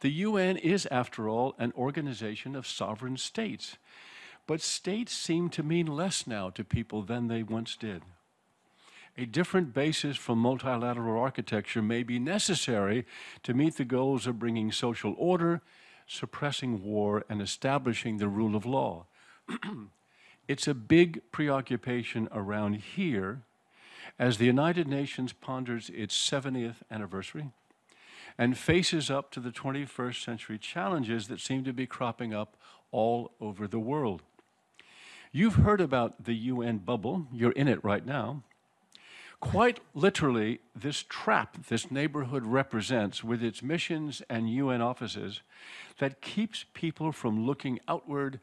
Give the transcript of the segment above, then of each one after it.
The UN is, after all, an organization of sovereign states. But states seem to mean less now to people than they once did. A different basis for multilateral architecture may be necessary to meet the goals of bringing social order, suppressing war, and establishing the rule of law. it's a big preoccupation around here as the United Nations ponders its 70th anniversary and faces up to the 21st century challenges that seem to be cropping up all over the world. You've heard about the UN bubble, you're in it right now. Quite literally, this trap this neighborhood represents with its missions and UN offices that keeps people from looking outward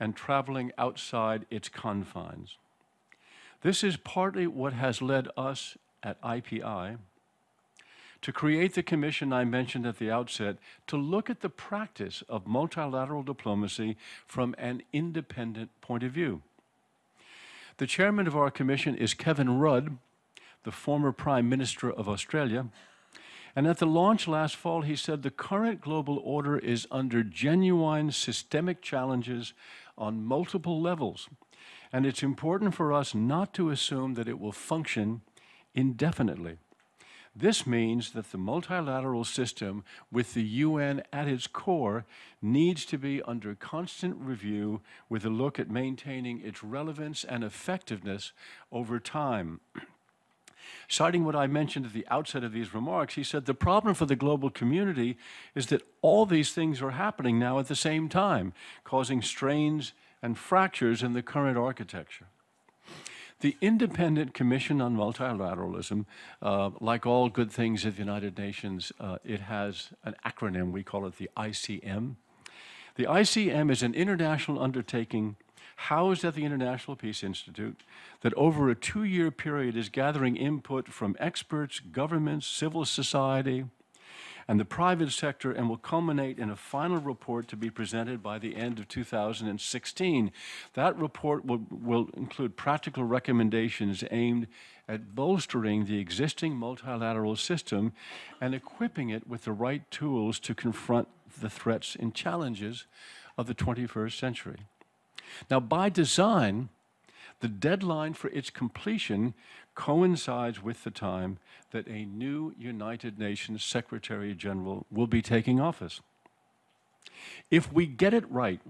and traveling outside its confines. This is partly what has led us at IPI to create the commission I mentioned at the outset to look at the practice of multilateral diplomacy from an independent point of view. The chairman of our commission is Kevin Rudd, the former Prime Minister of Australia. And at the launch last fall, he said the current global order is under genuine systemic challenges on multiple levels. And it's important for us not to assume that it will function indefinitely. This means that the multilateral system, with the UN at its core, needs to be under constant review with a look at maintaining its relevance and effectiveness over time. Citing what I mentioned at the outset of these remarks, he said the problem for the global community is that all these things are happening now at the same time, causing strains and fractures in the current architecture. The Independent Commission on Multilateralism, uh, like all good things at the United Nations, uh, it has an acronym. We call it the ICM. The ICM is an international undertaking housed at the International Peace Institute that over a two year period is gathering input from experts, governments, civil society, and the private sector and will culminate in a final report to be presented by the end of 2016. That report will, will include practical recommendations aimed at bolstering the existing multilateral system and equipping it with the right tools to confront the threats and challenges of the 21st century. Now, by design, the deadline for its completion coincides with the time that a new United Nations Secretary General will be taking office. If we get it right,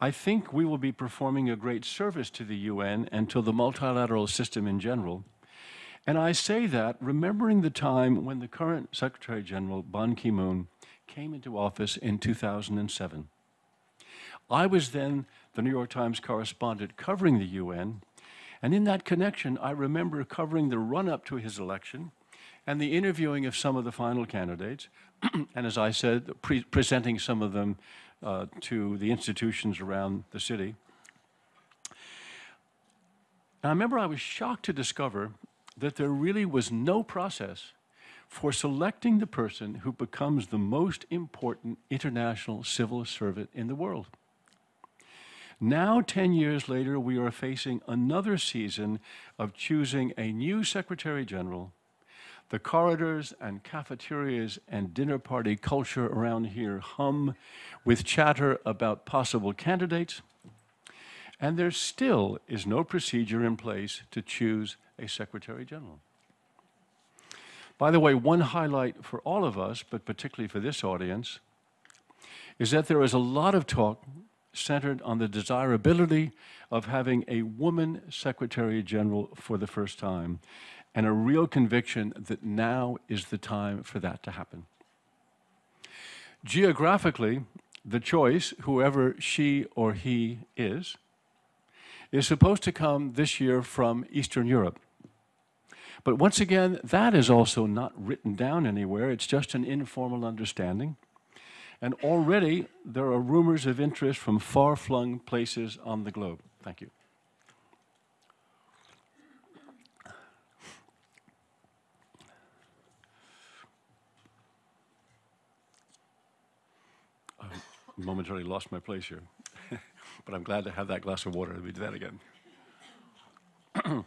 I think we will be performing a great service to the UN and to the multilateral system in general. And I say that remembering the time when the current Secretary General, Ban Ki moon, came into office in 2007. I was then the New York Times correspondent covering the UN. And in that connection, I remember covering the run up to his election and the interviewing of some of the final candidates. and as I said, pre presenting some of them uh, to the institutions around the city. And I remember I was shocked to discover that there really was no process for selecting the person who becomes the most important international civil servant in the world. Now, 10 years later, we are facing another season of choosing a new Secretary General. The corridors and cafeterias and dinner party culture around here hum with chatter about possible candidates, and there still is no procedure in place to choose a Secretary General. By the way, one highlight for all of us, but particularly for this audience, is that there is a lot of talk centered on the desirability of having a woman Secretary General for the first time, and a real conviction that now is the time for that to happen. Geographically, the choice, whoever she or he is, is supposed to come this year from Eastern Europe. But once again, that is also not written down anywhere. It's just an informal understanding. And already there are rumors of interest from far flung places on the globe. Thank you. I momentarily lost my place here, but I'm glad to have that glass of water. Let me do that again.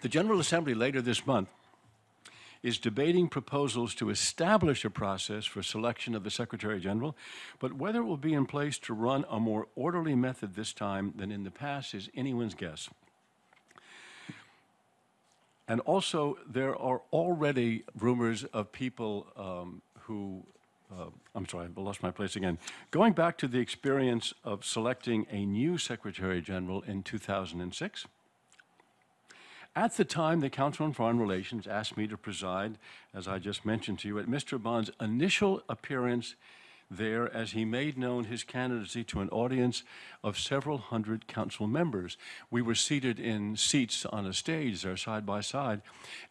the General Assembly later this month is debating proposals to establish a process for selection of the Secretary General, but whether it will be in place to run a more orderly method this time than in the past is anyone's guess. And also, there are already rumors of people um, who, uh, I'm sorry, I lost my place again. Going back to the experience of selecting a new Secretary General in 2006, at the time, the Council on Foreign Relations asked me to preside, as I just mentioned to you, at Mr. Ban's initial appearance there as he made known his candidacy to an audience of several hundred council members. We were seated in seats on a stage there side by side,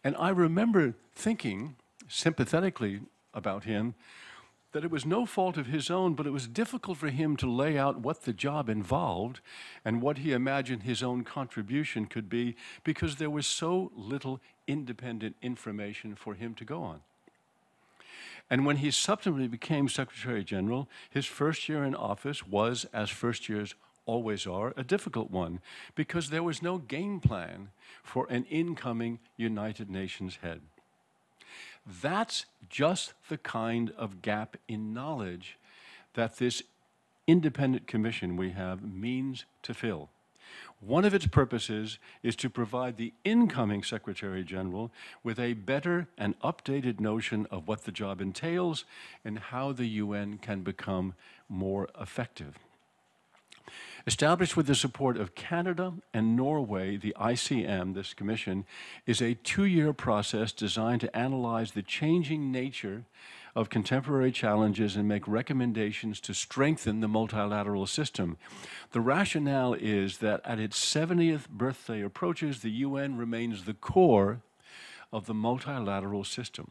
and I remember thinking sympathetically about him that it was no fault of his own, but it was difficult for him to lay out what the job involved and what he imagined his own contribution could be because there was so little independent information for him to go on. And when he subsequently became Secretary General, his first year in office was, as first years always are, a difficult one because there was no game plan for an incoming United Nations head. That's just the kind of gap in knowledge that this independent commission we have means to fill. One of its purposes is to provide the incoming Secretary General with a better and updated notion of what the job entails and how the UN can become more effective. Established with the support of Canada and Norway, the ICM, this commission, is a two year process designed to analyze the changing nature of contemporary challenges and make recommendations to strengthen the multilateral system. The rationale is that at its 70th birthday approaches, the UN remains the core of the multilateral system.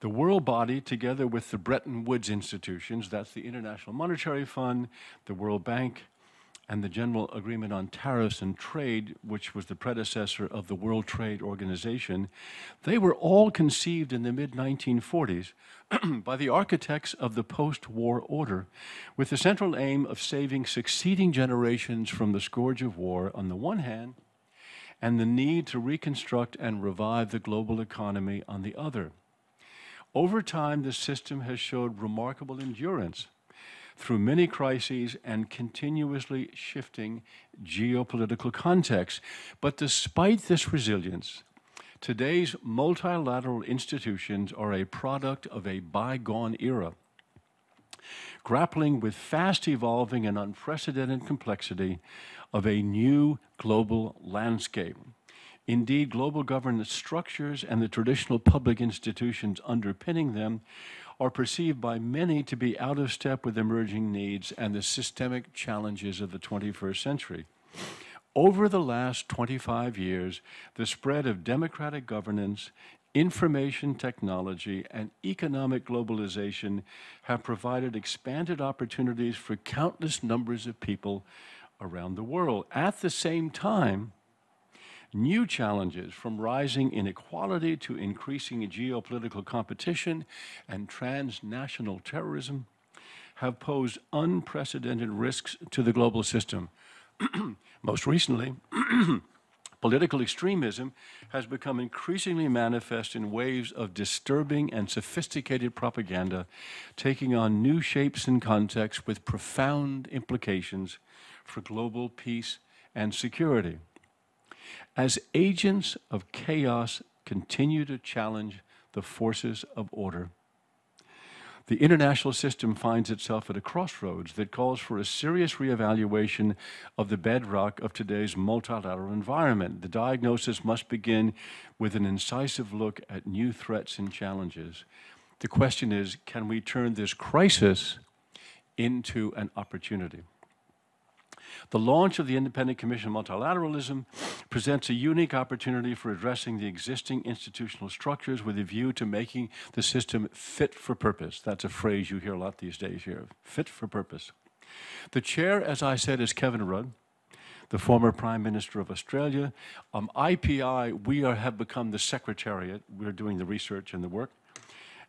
The world body, together with the Bretton Woods institutions, that's the International Monetary Fund, the World Bank, and the General Agreement on Tariffs and Trade, which was the predecessor of the World Trade Organization, they were all conceived in the mid 1940s by the architects of the post war order, with the central aim of saving succeeding generations from the scourge of war on the one hand, and the need to reconstruct and revive the global economy on the other. Over time, the system has showed remarkable endurance through many crises and continuously shifting geopolitical contexts. But despite this resilience, today's multilateral institutions are a product of a bygone era, grappling with fast evolving and unprecedented complexity of a new global landscape. Indeed, global governance structures and the traditional public institutions underpinning them are perceived by many to be out of step with emerging needs and the systemic challenges of the 21st century. Over the last 25 years, the spread of democratic governance, information technology, and economic globalization have provided expanded opportunities for countless numbers of people around the world. At the same time, new challenges from rising inequality to increasing geopolitical competition and transnational terrorism have posed unprecedented risks to the global system. Most recently, political extremism has become increasingly manifest in waves of disturbing and sophisticated propaganda, taking on new shapes and contexts with profound implications for global peace and security as agents of chaos continue to challenge the forces of order. The international system finds itself at a crossroads that calls for a serious reevaluation of the bedrock of today's multilateral environment. The diagnosis must begin with an incisive look at new threats and challenges. The question is can we turn this crisis into an opportunity? The launch of the Independent Commission on Multilateralism presents a unique opportunity for addressing the existing institutional structures with a view to making the system fit for purpose. That's a phrase you hear a lot these days here fit for purpose. The chair, as I said, is Kevin Rudd the former Prime Minister of Australia. Um, IPI, we are, have become the Secretariat. We're doing the research and the work.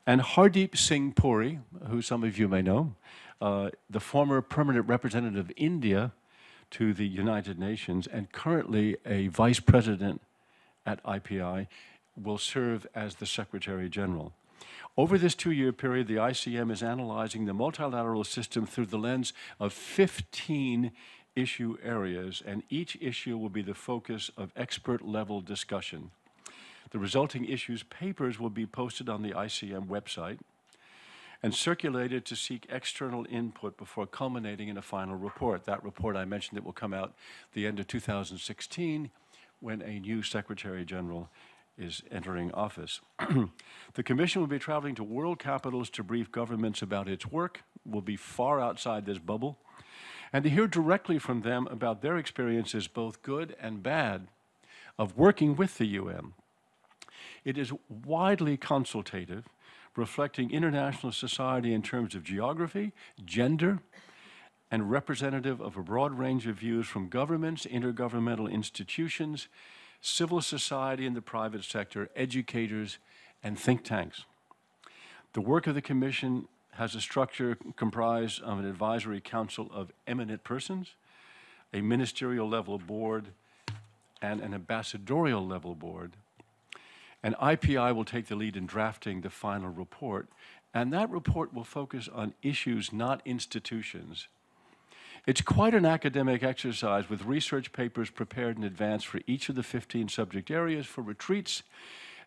And Hardeep Singh Puri, who some of you may know, uh, the former permanent representative of India to the United Nations and currently a vice president at IPI. will serve as the Secretary General. Over this two year period, the ICM is analyzing the multilateral system through the lens of 15 issue areas, and each issue will be the focus of expert level discussion. The resulting issues papers will be posted on the ICM website and circulated to seek external input before culminating in a final report. That report I mentioned that will come out the end of 2016 when a new Secretary General is entering office. the Commission will be traveling to world capitals to brief governments about its work, will be far outside this bubble, and to hear directly from them about their experiences, both good and bad, of working with the UN. It is widely consultative, reflecting international society in terms of geography, gender, and representative of a broad range of views from governments, intergovernmental institutions, civil society and the private sector, educators, and think tanks. The work of the Commission has a structure comprised of an advisory council of eminent persons, a ministerial level board, and an ambassadorial level board. And IPI will take the lead in drafting the final report, and that report will focus on issues, not institutions, it's quite an academic exercise with research papers prepared in advance for each of the 15 subject areas for retreats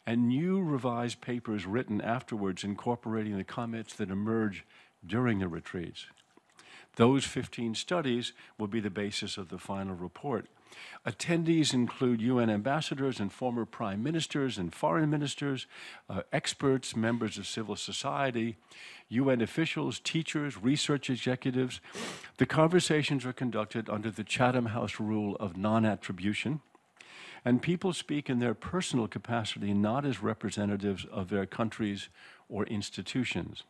and new revised papers written afterwards incorporating the comments that emerge during the retreats. Those 15 studies will be the basis of the final report. Attendees include UN ambassadors and former prime ministers and foreign ministers, uh, experts, members of civil society, UN officials, teachers, research executives. The conversations are conducted under the Chatham House rule of non attribution, and people speak in their personal capacity, not as representatives of their countries or institutions.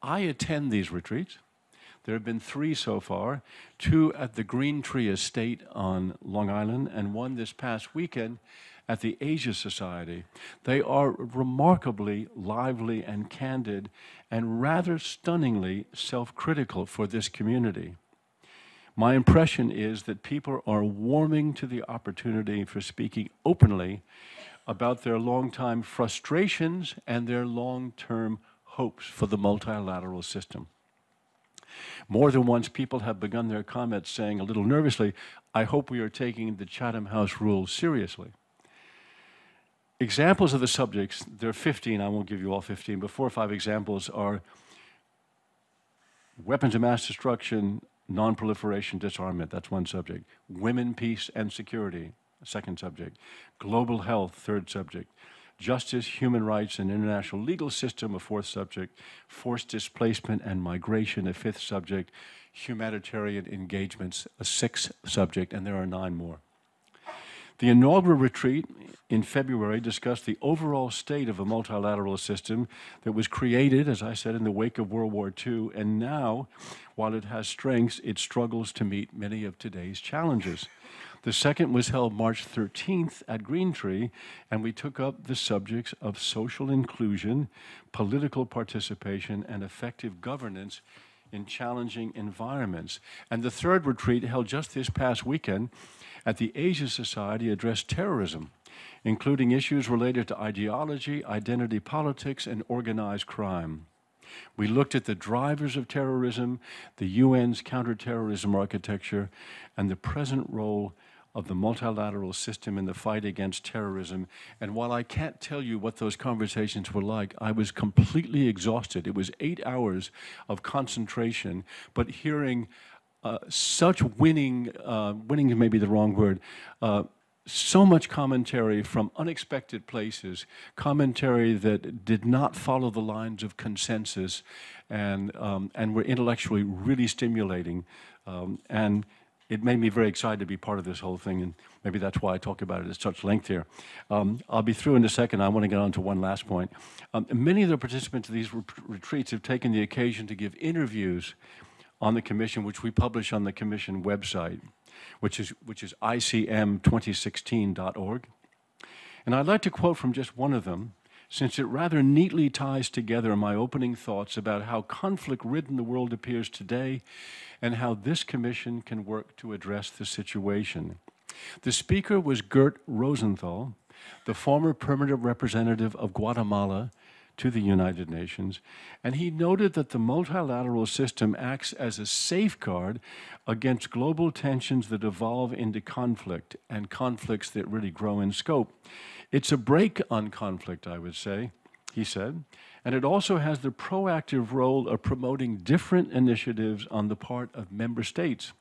I attend these retreats. There have been three so far two at the Greentree Estate on Long Island, and one this past weekend at the Asia Society. They are remarkably lively and candid and rather stunningly self critical for this community. My impression is that people are warming to the opportunity for speaking openly about their long-time frustrations and their long term hopes for the multilateral system. More than once, people have begun their comments saying a little nervously, I hope we are taking the Chatham House rules seriously. Examples of the subjects, there are 15, I won't give you all 15, but four or five examples are weapons of mass destruction, non-proliferation, disarmament, that's one subject. Women, peace, and security, second subject. Global health, third subject justice, human rights, and international legal system, a fourth subject, forced displacement and migration, a fifth subject, humanitarian engagements, a sixth subject, and there are nine more. The inaugural retreat in February discussed the overall state of a multilateral system that was created, as I said, in the wake of World War II, and now, while it has strengths, it struggles to meet many of today's challenges. The second was held March 13th at Greentree, and we took up the subjects of social inclusion, political participation, and effective governance in challenging environments. And the third retreat, held just this past weekend at the Asia Society, addressed terrorism, including issues related to ideology, identity politics, and organized crime. We looked at the drivers of terrorism, the UN's counterterrorism architecture, and the present role of the multilateral system in the fight against terrorism. And while I can't tell you what those conversations were like, I was completely exhausted. It was eight hours of concentration, but hearing uh, such winning, uh, winning may be the wrong word, uh, so much commentary from unexpected places, commentary that did not follow the lines of consensus and, um, and were intellectually really stimulating. Um, and it made me very excited to be part of this whole thing, and maybe that's why I talk about it at such length here. Um, I'll be through in a second. I want to get on to one last point. Um, many of the participants of these re retreats have taken the occasion to give interviews on the commission, which we publish on the commission website, which is, which is icm2016.org. And I'd like to quote from just one of them, since it rather neatly ties together my opening thoughts about how conflict ridden the world appears today and how this commission can work to address the situation. The speaker was Gert Rosenthal, the former permanent representative of Guatemala to the United Nations, and he noted that the multilateral system acts as a safeguard against global tensions that evolve into conflict and conflicts that really grow in scope. It's a break on conflict, I would say, he said, and it also has the proactive role of promoting different initiatives on the part of member states,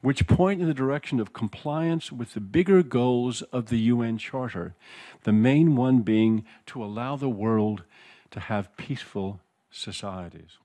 which point in the direction of compliance with the bigger goals of the UN Charter, the main one being to allow the world to have peaceful societies.